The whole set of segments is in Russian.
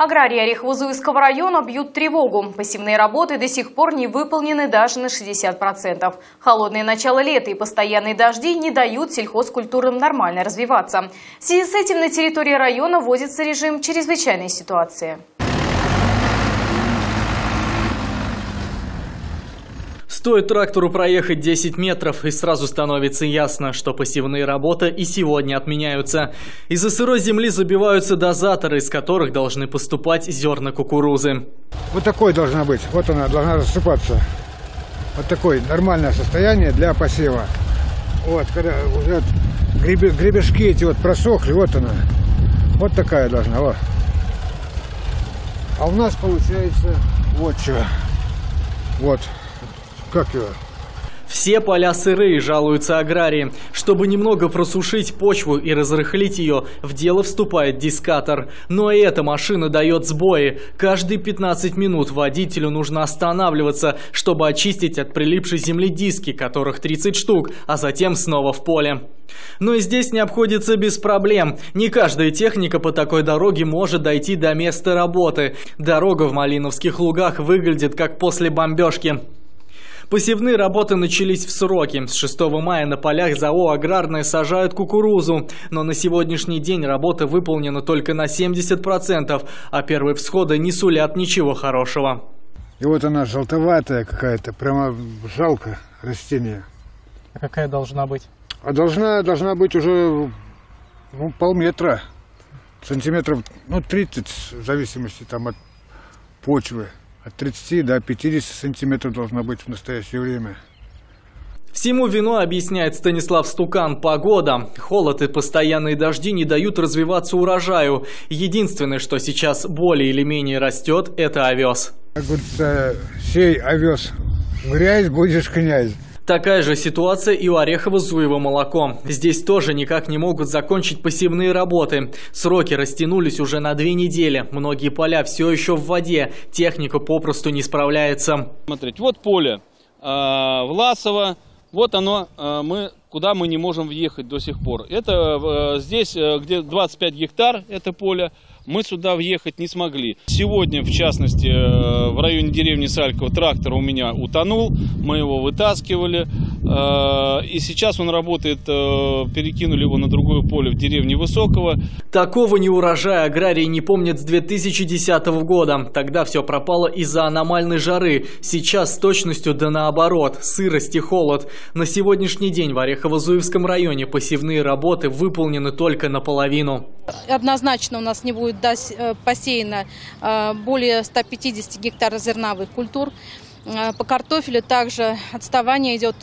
Аграрии Орехово-Зуевского района бьют тревогу. Пассивные работы до сих пор не выполнены даже на 60%. Холодное начало лета и постоянные дожди не дают сельхозкультурам нормально развиваться. В связи с этим на территории района вводится режим чрезвычайной ситуации. Стоит трактору проехать 10 метров, и сразу становится ясно, что посевные работы и сегодня отменяются. Из-за сырой земли забиваются дозаторы, из которых должны поступать зерна кукурузы. Вот такой должна быть. Вот она должна рассыпаться. Вот такое нормальное состояние для посева. Вот, когда уже гребешки эти вот просохли, вот она. Вот такая должна. Вот. А у нас получается вот что. Вот как его? Все поля сырые, жалуются аграрии. Чтобы немного просушить почву и разрыхлить ее, в дело вступает дискатор. Но и эта машина дает сбои. Каждые 15 минут водителю нужно останавливаться, чтобы очистить от прилипшей земли диски, которых 30 штук, а затем снова в поле. Но и здесь не обходится без проблем. Не каждая техника по такой дороге может дойти до места работы. Дорога в Малиновских лугах выглядит как после бомбежки. Посевные работы начались в сроки. С 6 мая на полях ЗАО «Аграрная» сажают кукурузу. Но на сегодняшний день работа выполнена только на 70%, а первые всходы не сулят ничего хорошего. И вот она желтоватая какая-то, прямо жалко растение. А какая должна быть? А должна, должна быть уже ну, полметра, сантиметров, ну 30, в зависимости там от почвы. От 30 до 50 сантиметров должно быть в настоящее время. Всему вино объясняет Станислав Стукан, погода. Холод и постоянные дожди не дают развиваться урожаю. Единственное, что сейчас более или менее растет, это овес. Как говорится, сей овес грязь, будешь князь. Такая же ситуация и у Орехово-Зуево молоко. Здесь тоже никак не могут закончить посевные работы. Сроки растянулись уже на две недели. Многие поля все еще в воде. Техника попросту не справляется. Смотрите, вот поле э, Власово. Вот оно, э, мы, куда мы не можем въехать до сих пор. Это э, здесь, э, где 25 гектар, это поле мы сюда въехать не смогли. Сегодня, в частности, э, в районе деревни Салькова трактор у меня утонул, мы его вытаскивали, и сейчас он работает, э, перекинули его на другое поле в деревне Высокого. Такого неурожая аграрии не помнят с 2010 года. Тогда все пропало из-за аномальной жары. Сейчас с точностью да наоборот, сырость и холод. На сегодняшний день в Орехово-Зуевском районе посевные работы выполнены только наполовину. Однозначно у нас не будет Э, посеяно э, более 150 гектаров зерновых культур. Э, по картофелю также отставание идет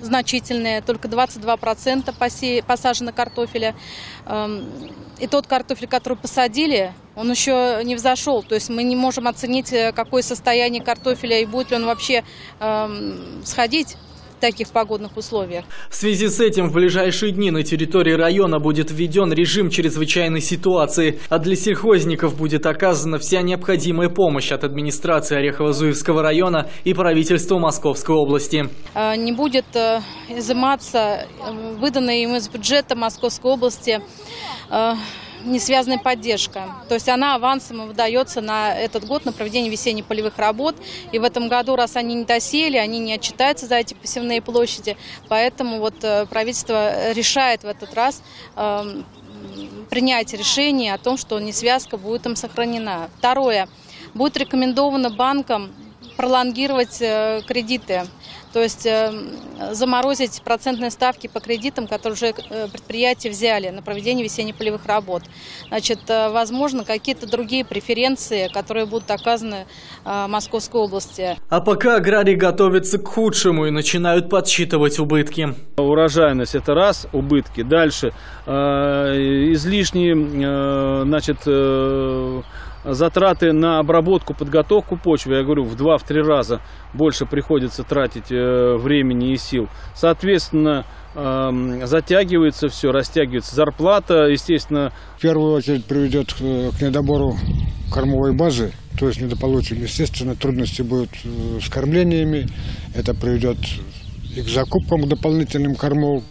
значительное, только 22% посе... посажено картофеля. И тот картофель, который посадили, он еще не взошел. То есть мы не можем оценить, какое состояние картофеля и будет ли он вообще эм, сходить таких погодных условиях. В связи с этим в ближайшие дни на территории района будет введен режим чрезвычайной ситуации, а для сельхозников будет оказана вся необходимая помощь от администрации Орехово-Зуевского района и правительства Московской области. А, не будет э, изыматься э, выданные им из бюджета Московской области э, не связанная поддержка. То есть она авансом выдается на этот год на проведение весенних полевых работ. И в этом году, раз они не досели, они не отчитаются за эти посевные площади. Поэтому вот э, правительство решает в этот раз э, принять решение о том, что несвязка будет им сохранена. Второе. Будет рекомендовано банкам пролонгировать э, кредиты то есть э, заморозить процентные ставки по кредитам, которые уже э, предприятия взяли на проведение весенне-полевых работ. Значит, возможно, какие-то другие преференции, которые будут оказаны Московской области. А пока аграрии готовятся к худшему и начинают подсчитывать убытки. Урожайность – это раз, убытки. Дальше излишние, значит, затраты на обработку, подготовку почвы, я говорю, в 2-3 раза больше приходится тратить э, времени и сил. Соответственно, эм, затягивается все, растягивается зарплата, естественно. В первую очередь приведет э, к недобору кормовой базы, то есть недополучим. Естественно, трудности будут э, с кормлениями, это приведет и к закупкам дополнительным кормов,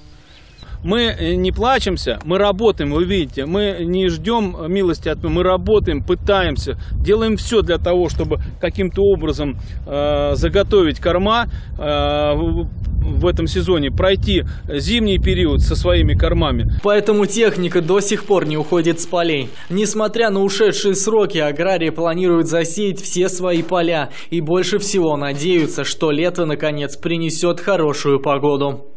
Мы э, не плачемся, мы работаем, вы видите, мы не ждем милости от мы работаем, пытаемся, делаем все для того, чтобы каким-то образом э, заготовить корма э, в этом сезоне, пройти зимний период со своими кормами. Поэтому техника до сих пор не уходит с полей. Несмотря на ушедшие сроки, аграрии планируют засеять все свои поля и больше всего надеются, что лето наконец принесет хорошую погоду.